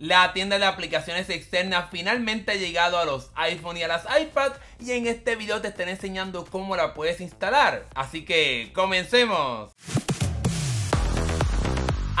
La tienda de aplicaciones externas finalmente ha llegado a los iPhone y a las iPad y en este video te estaré enseñando cómo la puedes instalar. Así que comencemos.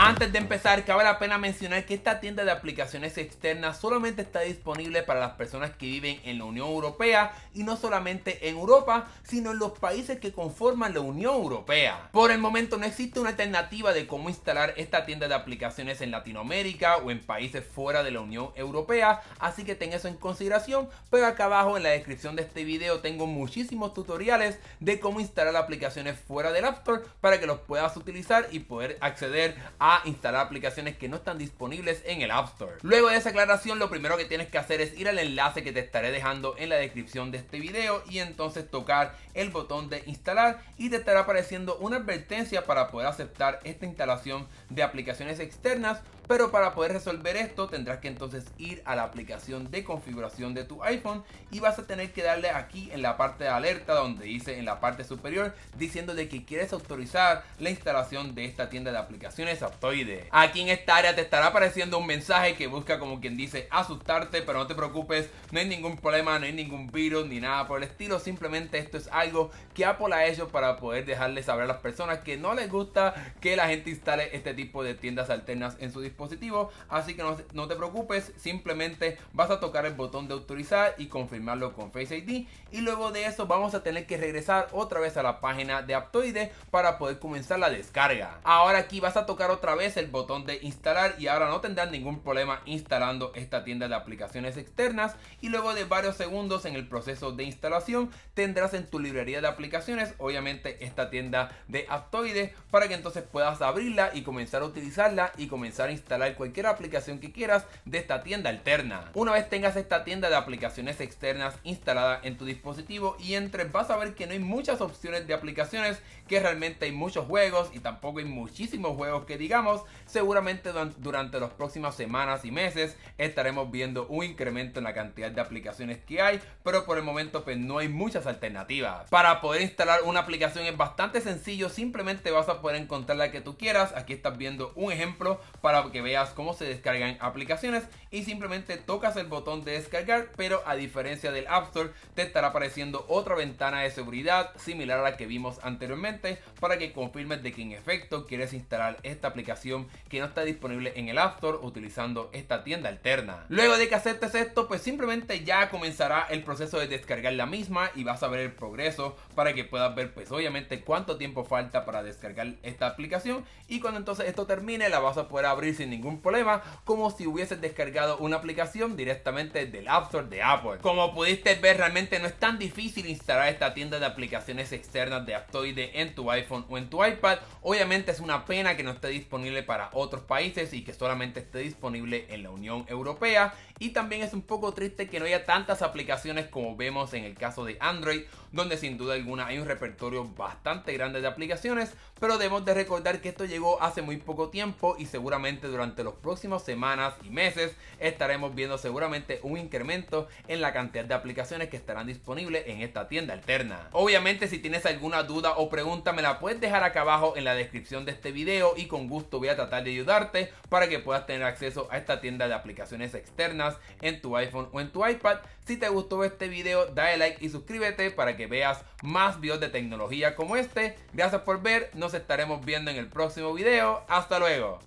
Antes de empezar, cabe la pena mencionar que esta tienda de aplicaciones externas solamente está disponible para las personas que viven en la Unión Europea y no solamente en Europa, sino en los países que conforman la Unión Europea. Por el momento no existe una alternativa de cómo instalar esta tienda de aplicaciones en Latinoamérica o en países fuera de la Unión Europea, así que ten eso en consideración, pero acá abajo en la descripción de este video tengo muchísimos tutoriales de cómo instalar aplicaciones fuera del App Store para que los puedas utilizar y poder acceder a instalar aplicaciones que no están disponibles en el App Store. Luego de esa aclaración, lo primero que tienes que hacer es ir al enlace que te estaré dejando en la descripción de este video y entonces tocar el botón de instalar y te estará apareciendo una advertencia para poder aceptar esta instalación de aplicaciones externas pero para poder resolver esto tendrás que entonces ir a la aplicación de configuración de tu iPhone y vas a tener que darle aquí en la parte de alerta donde dice en la parte superior diciendo de que quieres autorizar la instalación de esta tienda de aplicaciones Aptoide. Aquí en esta área te estará apareciendo un mensaje que busca como quien dice asustarte, pero no te preocupes, no hay ningún problema, no hay ningún virus ni nada por el estilo, simplemente esto es algo que Apple ha hecho para poder dejarle saber a las personas que no les gusta que la gente instale este tipo de tiendas alternas en su dispositivo dispositivo. Así que no, te preocupes, simplemente vas a tocar el botón de autorizar y confirmarlo con Face ID. Y luego de eso vamos a tener que regresar otra vez a la página de Aptoide para poder comenzar la descarga. Ahora aquí vas a tocar otra vez el botón de instalar y ahora no tendrás ningún problema instalando esta tienda de aplicaciones externas. Y luego de varios segundos en el proceso de instalación tendrás en tu librería de aplicaciones obviamente esta tienda de Aptoide para que entonces puedas abrirla y comenzar a utilizarla y comenzar a instalar instalar cualquier aplicación que quieras de esta tienda alterna. Una vez tengas esta tienda de aplicaciones externas instalada en tu dispositivo y entres vas a ver que no hay muchas opciones de aplicaciones, que realmente hay muchos juegos y tampoco hay muchísimos juegos que digamos, seguramente durante las próximas semanas y meses estaremos viendo un incremento en la cantidad de aplicaciones que hay, pero por el momento pues no hay muchas alternativas. Para poder instalar una aplicación es bastante sencillo, simplemente vas a poder encontrar la que tú quieras, aquí estás viendo un ejemplo para que veas cómo se descargan aplicaciones y simplemente tocas el botón de descargar, pero a diferencia del App Store te estará apareciendo otra ventana de seguridad similar a la que vimos anteriormente para que confirmes de que en efecto quieres instalar esta aplicación que no está disponible en el App Store utilizando esta tienda alterna. Luego de que aceptes esto, pues simplemente ya comenzará el proceso de descargar la misma y vas a ver el progreso para que puedas ver pues obviamente cuánto tiempo falta para descargar esta aplicación y cuando entonces esto termine la vas a poder abrir sin ningún problema, como si hubieses descargado una aplicación directamente del App Store de Apple. Como pudiste ver, realmente no es tan difícil instalar esta tienda de aplicaciones externas de Aptoide en tu iPhone o en tu iPad. Obviamente es una pena que no esté disponible para otros países y que solamente esté disponible en la Unión Europea. Y también es un poco triste que no haya tantas aplicaciones como vemos en el caso de Android, donde sin duda alguna hay un repertorio bastante grande de aplicaciones, pero debemos de recordar que esto llegó hace muy poco tiempo y seguramente durante las próximas semanas y meses estaremos viendo seguramente un incremento en la cantidad de aplicaciones que estarán disponibles en esta tienda alterna. Obviamente si tienes alguna duda o pregunta me la puedes dejar acá abajo en la descripción de este video y con gusto voy a tratar de ayudarte para que puedas tener acceso a esta tienda de aplicaciones externas en tu iPhone o en tu iPad. Si te gustó este video dale like y suscríbete para que veas más videos de tecnología como este. Gracias por ver, nos estaremos viendo en el próximo video. Hasta luego.